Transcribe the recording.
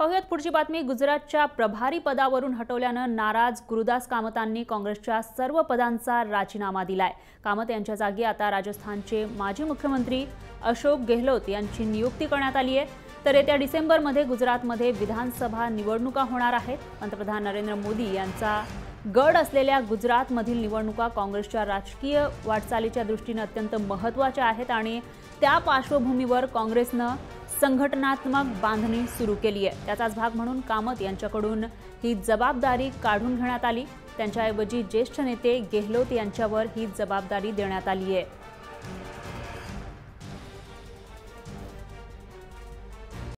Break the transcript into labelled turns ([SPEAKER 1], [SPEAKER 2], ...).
[SPEAKER 1] पाहुयात पुढची बातमी. गुजरातच्या प्रभारी पदावरून हटवल्यानं नाराज गुरुदास कामतांनी काँग्रेसच्या सर्व पदांचा राजीनामा दिलाय. कामत यांच्या जागी आता राजस्थानचे माजी मुख्यमंत्री अशोक गेहलोत यांची नियुक्ती करण्यात आली आहे. तर येत्या डिसेंबरमध्ये गुजरातमध्ये विधानसभा निवडणुका होणार आहेत. पंतप्रधान नरेंद्र मोदी यांचा गड असलेल्या गुजरातमधील निवडणुका काँग्रेसच्या राजकीय वाटचालीच्या दृष्टीने अत्यंत महत्त्वाच्या आहेत आणि त्या पार्श्वभूमीवर काँग्रेसनं संघटनात्मक बांधणी सुरू केली आहे. त्याचाच भाग म्हणून कामत यांच्याकडून ही जबाबदारी काढून घेण्यात आली. त्यांच्याऐवजी ज्येष्ठ नेते गेहलोत यांच्यावर ही जबाबदारी देण्यात आली आहे.